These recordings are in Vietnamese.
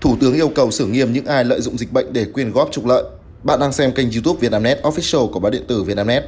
Thủ tướng yêu cầu xử nghiêm những ai lợi dụng dịch bệnh để quyên góp trục lợi. Bạn đang xem kênh YouTube Vietnamnet Official của báo điện tử Vietnamnet.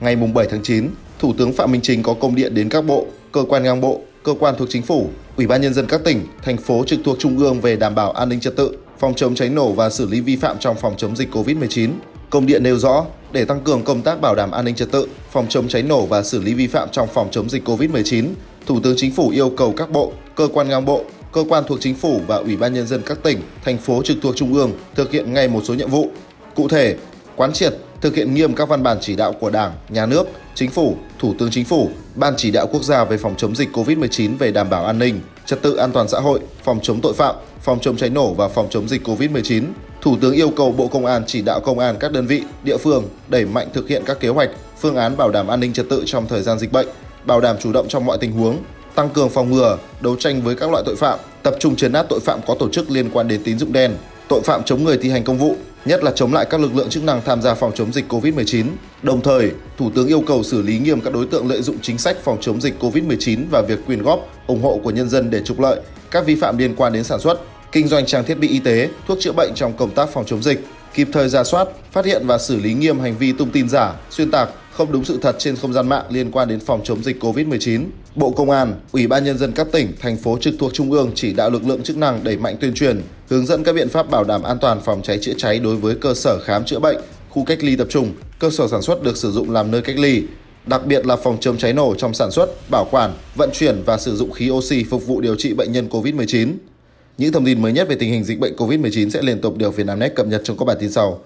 Ngày 7 tháng 9, Thủ tướng Phạm Minh Chính có công điện đến các bộ, cơ quan ngang bộ, cơ quan thuộc chính phủ, Ủy ban nhân dân các tỉnh, thành phố trực thuộc trung ương về đảm bảo an ninh trật tự, phòng chống cháy nổ và xử lý vi phạm trong phòng chống dịch COVID-19. Công điện nêu rõ, để tăng cường công tác bảo đảm an ninh trật tự, phòng chống cháy nổ và xử lý vi phạm trong phòng chống dịch COVID-19, Thủ tướng Chính phủ yêu cầu các bộ, cơ quan ngang bộ, cơ quan thuộc chính phủ và Ủy ban nhân dân các tỉnh, thành phố trực thuộc trung ương thực hiện ngay một số nhiệm vụ. Cụ thể, quán triệt thực hiện nghiêm các văn bản chỉ đạo của Đảng, Nhà nước, Chính phủ, Thủ tướng Chính phủ, Ban chỉ đạo quốc gia về phòng chống dịch COVID-19 về đảm bảo an ninh, trật tự an toàn xã hội, phòng chống tội phạm, phòng chống cháy nổ và phòng chống dịch COVID-19. Thủ tướng yêu cầu Bộ Công an chỉ đạo công an các đơn vị, địa phương đẩy mạnh thực hiện các kế hoạch, phương án bảo đảm an ninh trật tự trong thời gian dịch bệnh, bảo đảm chủ động trong mọi tình huống, tăng cường phòng ngừa, đấu tranh với các loại tội phạm, tập trung chấn áp tội phạm có tổ chức liên quan đến tín dụng đen, tội phạm chống người thi hành công vụ, nhất là chống lại các lực lượng chức năng tham gia phòng chống dịch COVID-19. Đồng thời, Thủ tướng yêu cầu xử lý nghiêm các đối tượng lợi dụng chính sách phòng chống dịch COVID-19 và việc quyên góp, ủng hộ của nhân dân để trục lợi, các vi phạm liên quan đến sản xuất, kinh doanh trang thiết bị y tế, thuốc chữa bệnh trong công tác phòng chống dịch, kịp thời ra soát, phát hiện và xử lý nghiêm hành vi tung tin giả, xuyên tạc, không đúng sự thật trên không gian mạng liên quan đến phòng chống dịch COVID-19. Bộ Công an, Ủy ban Nhân dân các tỉnh, thành phố trực thuộc Trung ương chỉ đạo lực lượng chức năng đẩy mạnh tuyên truyền, hướng dẫn các biện pháp bảo đảm an toàn phòng cháy chữa cháy đối với cơ sở khám chữa bệnh, khu cách ly tập trung, cơ sở sản xuất được sử dụng làm nơi cách ly, đặc biệt là phòng chống cháy nổ trong sản xuất, bảo quản, vận chuyển và sử dụng khí oxy phục vụ điều trị bệnh nhân COVID-19. Những thông tin mới nhất về tình hình dịch bệnh COVID-19 sẽ liên tục được Vietnamnet cập nhật trong các bản tin sau.